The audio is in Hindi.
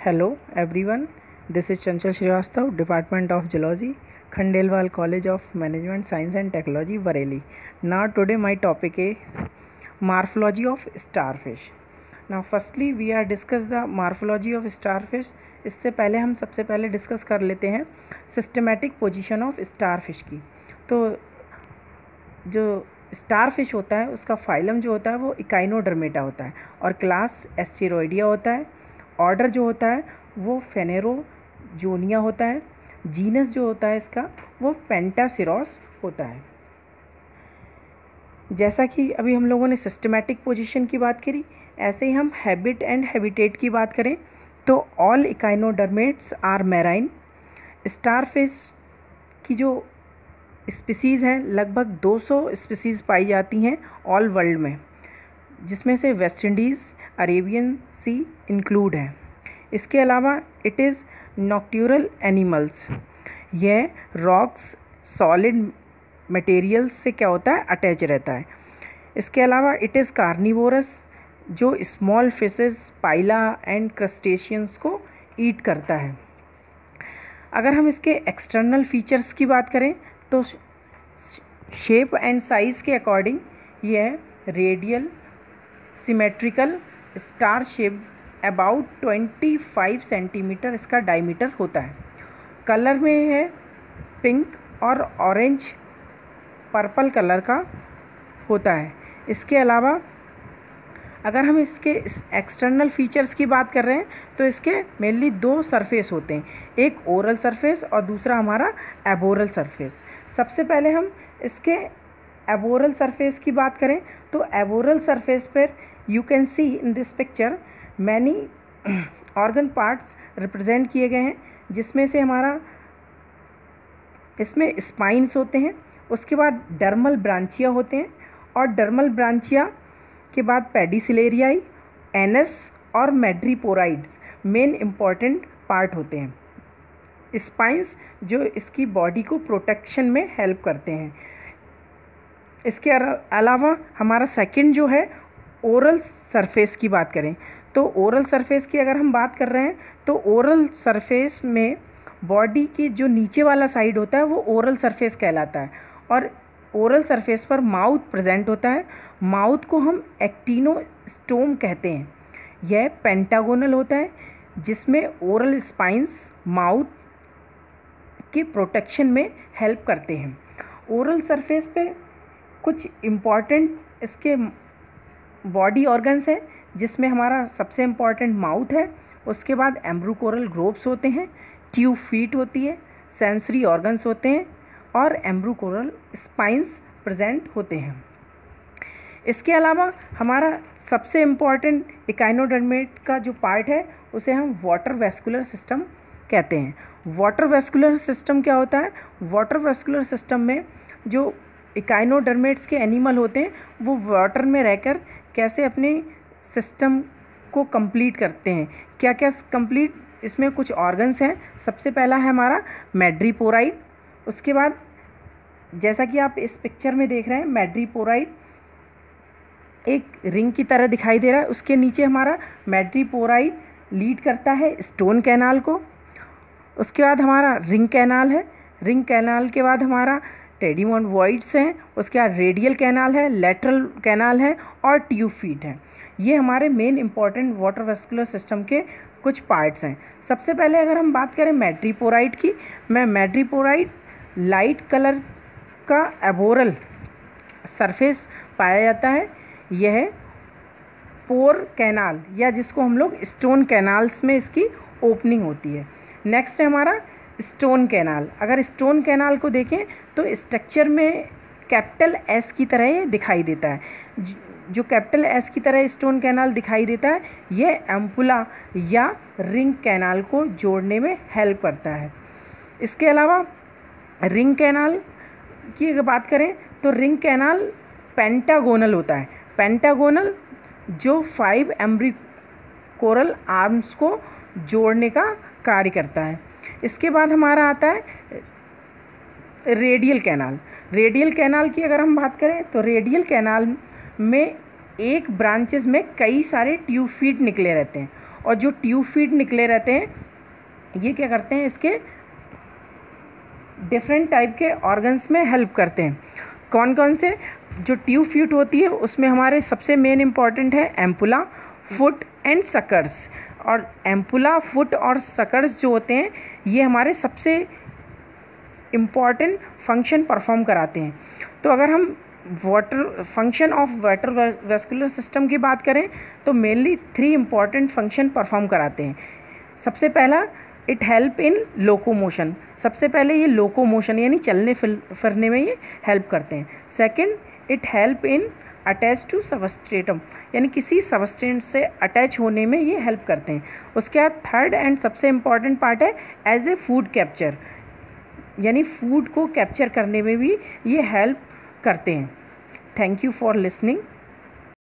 Hello everyone this is Chanchal Shrivastava department of zoology Khandelwal college of management science and technology Bareilly now today my topic a morphology of starfish now firstly we are discuss the morphology of starfish इससे पहले हम सबसे पहले डिस्कस कर लेते हैं सिस्टमेटिक पोजिशन ऑफ़ स्टारफिश की। तो जो स्टारफिश होता है, उसका फाइलम जो होता है, वो इकाइनोडर्मेटा होता है और क्लास एस्टीरोडिया होता है। ऑर्डर जो होता है, वो फेनेरो जोनिया होता है, जीनस जो होता है इसका, वो पेंटासिरोस होता है। जैसा कि अभी हम लोगों ने सिस्टमेटिक पोजीशन की बात करी, ऐसे ही हम हैबिट एंड हैबिटेट की बात करें तो all echinoderms are marine starfish की जो स्पीसीज़ हैं, लगभग 200 स्पीसीज़ पाई जाती हैं ऑल वर्ल्ड में। जिसमें से West Indies, Arabian Sea include है। इसके अलावा इट इज़ नॉक्ट्यूरल एनिमल्स यह रॉक्स सॉलिड मटेरियल्स से क्या होता है? अटैच रहता है। इसके अलावा इट इज़ कार्निवोरस जो small fishes Pila and crustaceans को ईट करता है। अगर हम इसके एक्सटर्नल फीचर्स की बात करें तो शेप एंड साइज़ के अकॉर्डिंग यह radial symmetrical star shape about twenty five centimeter इसका डायमीटर होता है। कलर में है पिंक और ऑरेंज पर्पल कलर का होता है। इसके अलावा अगर हम इसके एक्सटर्नल फीचर्स की बात कर रहे हैं तो इसके मेनली दो सरफेस होते हैं। एक ओरल सरफेस और दूसरा हमारा एबोरल सरफेस सबसे पहले हम इसके एबोरल सरफेस की बात करें तो एबोरल सरफेस पर you can see in this picture many organ parts represent किए गए हैं, जिसमें से हमारा, इसमें स्पाइंस होते हैं, उसके बाद डर्मल ब्रांचिया होते हैं और डर्मल ब्रांचिया के बाद पेडिसिलेरियाई एनस और मेड्रीपोराइड्स मेन इंपॉर्टेंट पार्ट होते हैं। स्पाइंस जो इसकी बॉडी को प्रोटेक्शन में हेल्प करते हैं। इसके अलावा हमारा सेकंड जो है ओरल सरफेस की बात करें तो ओरल सरफेस की अगर हम बात कर रहे हैं तो ओरल सरफेस में बॉडी के जो नीचे वाला साइड होता है, वो ओरल सरफेस कहलाता है और ओरल सरफेस पर माउथ प्रेजेंट होता है। माउथ को हम एक्टिनोस्टोम कहते हैं। यह पेंटागोनल होता है, जिसमें ओरल स्पाइंस माउथ के प्रोटेक्शन में हेल्प करते हैं। ओरल सरफेस पे कुछ इंपॉर्टेंट इसके बॉडी ऑर्गन्स हैं, जिसमें हमारा सबसे इंपॉर्टेंट माउथ है, उसके बाद एम्ब्रोकोरल ग्रोब्स होते हैं, ट्यूब फीट होती है, सेंसरी ऑर्गन्स होते हैं और एम्ब्रोकोरल स्पाइंस प्रेजेंट होते हैं। इसके अलावा हमारा सबसे इंपॉर्टेंट इकाइनोडर्मेट का जो पार्ट है, उसे हम वाटर वेस्कुलर सिस्टम कहते हैं। वाटर वेस्कुलर सिस्टम क्या होता है? वाटर वेस्कुलर सिस्टम में जो इकाइनोडर्मेट्स के एनिमल होते हैं, वो वाटर में रहकर कैसे अपने सिस्टम को कंप्लीट करते हैं? क्या क्या कंप्लीट इसमें कुछ ऑर्गन्स हैं? सबसे पहला है हमारा मेड्रीपोराइड। उसके बाद जैसा कि आप इस पिक्चर में देख रहे हैं, मेड्रीपोराइड एक रिंग की तरह दिखाई दे रहा है। उसके नीचे हमारा मेड्रीपोराइड लीड करता है स्टोन कैनाल को। उसके बाद हमारा रिंग कैनाल है। रिंग कैनाल के बाद हमारा टेडीमोन वॉइड्स हैं, उसके बाद रेडियल कैनाल है, लेटरल कैनाल है और ट्यूब फीट हैं। ये हमारे main important water vascular system के कुछ पार्ट्स हैं। सबसे पहले अगर हम बात करें मेड्रीपोराइड की, मैं मेड्रीपोराइड लाइट कलर का एबोरल सरफेस पाया जाता है। यह पोर कैनाल या जिसको हम लोग स्टोन कैनाल्स में इसकी ओपनिंग होती है। नेक्स्ट है हमारा स्टोन कैनाल। अगर स्टोन कैनाल को देखें तो स्ट्रक्चर में कैपिटल एस की तरह ये दिखाई देता है। जो कैपिटल एस की तरह स्टोन कैनाल दिखाई देता है, ये एम्पुला या रिंग कैनाल को जोड़ने में हेल्प करता है। इसके अलावा, रिंग कैनाल की अगर बात करें तो रिंग कैनाल पेंटागोनल होता है। पेंटागोनल जो फाइव एम्ब्रिकोरल आर्म्स को जोड़ने का कार्य करता है। इसके बाद हमारा आता है रेडियल कैनाल। रेडियल कैनाल की अगर हम बात करें तो रेडियल कैनाल में एक ब्रांचेस में कई सारे ट्यूब फीट निकले रहते हैं। और जो ट्यूब फ़ीड निकले रहते हैं, ये क्या करते हैं, इसके डिफरेंट टाइप के ऑर्गन्स में हेल्प करते हैं। कौन कौन से? जो ट्यूब फ्यूट होती है, उसमें हमारे सबसे मेन इंपॉर्टेंट है एम्पुला फुट एंड सकर्स और एम्पुला फुट और सकर्स जो होते हैं, ये हमारे सबसे इंपॉर्टेंट फ़ंक्शन परफॉर्म कराते हैं। तो अगर हम water function of water vascular system की बात करें तो mainly three important function perform कराते हैं। सबसे पहला इट हेल्प इन लोकोमोशन सबसे पहले ये लोकोमोशन यानी चलने फिरने में ये हेल्प करते हैं। Second it help in attach to substratum यानी किसी सबस्टेंट से अटैच होने में ये हेल्प करते हैं। उसके बाद थर्ड एंड सबसे इंपॉर्टेंट पार्ट है एज ए फ़ूड कैप्चर यानी फ़ूड को कैप्चर करने में भी ये हेल्प करते हैं। Thank you for listening